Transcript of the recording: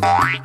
Bye.